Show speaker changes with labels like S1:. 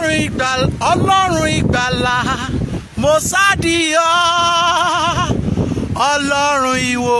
S1: ọlọ́run ìgbàlà ọlọ́run ìgbàlà mo sá di ọ́ ọlọ́run ìwò.